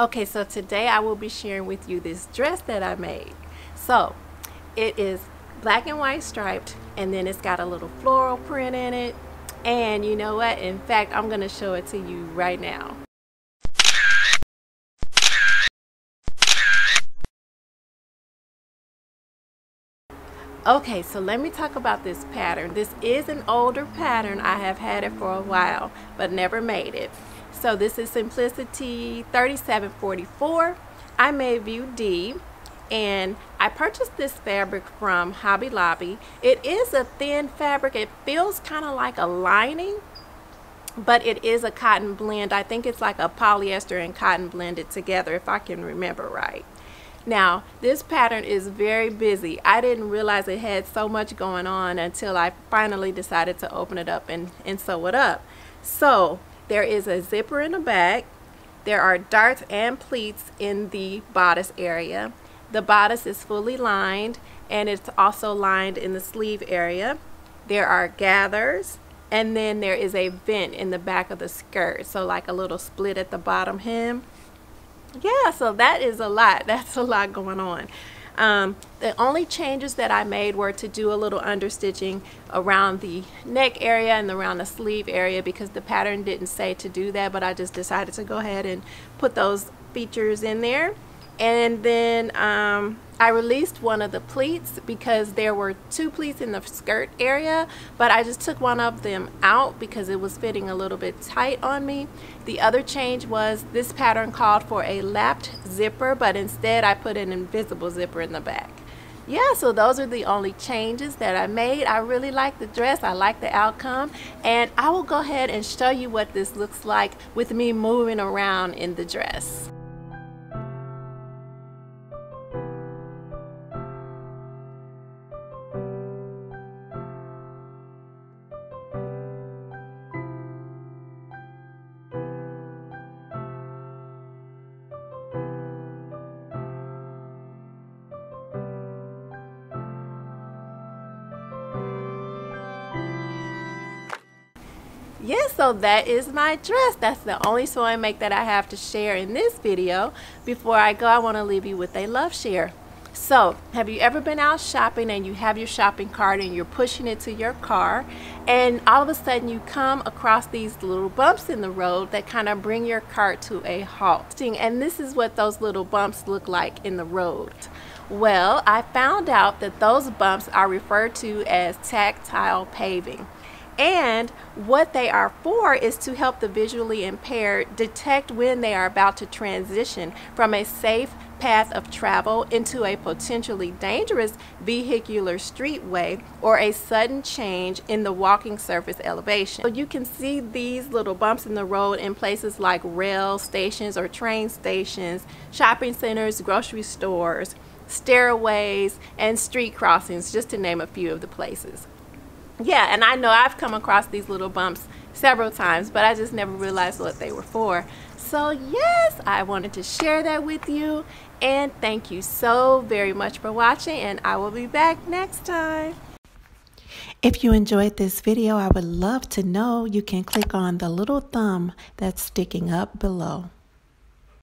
Okay, so today I will be sharing with you this dress that I made. So, it is black and white striped and then it's got a little floral print in it. And you know what? In fact, I'm going to show it to you right now. Okay, so let me talk about this pattern. This is an older pattern. I have had it for a while, but never made it. So this is Simplicity 3744. I made View D and I purchased this fabric from Hobby Lobby. It is a thin fabric. It feels kind of like a lining, but it is a cotton blend. I think it's like a polyester and cotton blended together if I can remember right. Now, this pattern is very busy. I didn't realize it had so much going on until I finally decided to open it up and, and sew it up. So, there is a zipper in the back. There are darts and pleats in the bodice area. The bodice is fully lined and it's also lined in the sleeve area. There are gathers and then there is a vent in the back of the skirt. So like a little split at the bottom hem. Yeah, so that is a lot. That's a lot going on. Um, the only changes that I made were to do a little understitching around the neck area and around the sleeve area because the pattern didn't say to do that but I just decided to go ahead and put those features in there. And then um, I released one of the pleats because there were two pleats in the skirt area but I just took one of them out because it was fitting a little bit tight on me. The other change was this pattern called for a lapped zipper but instead I put an invisible zipper in the back. Yeah so those are the only changes that I made. I really like the dress. I like the outcome. And I will go ahead and show you what this looks like with me moving around in the dress yes so that is my dress. That's the only sewing make that I have to share in this video. Before I go I want to leave you with a love share. So have you ever been out shopping and you have your shopping cart and you're pushing it to your car and all of a sudden you come across these little bumps in the road that kind of bring your cart to a halt? And this is what those little bumps look like in the road. Well I found out that those bumps are referred to as tactile paving and what they are for is to help the visually impaired detect when they are about to transition from a safe path of travel into a potentially dangerous vehicular streetway or a sudden change in the walking surface elevation. So you can see these little bumps in the road in places like rail stations or train stations, shopping centers, grocery stores, stairways, and street crossings, just to name a few of the places yeah, and I know I've come across these little bumps several times, but I just never realized what they were for. So yes, I wanted to share that with you. And thank you so very much for watching, and I will be back next time. If you enjoyed this video, I would love to know. You can click on the little thumb that's sticking up below.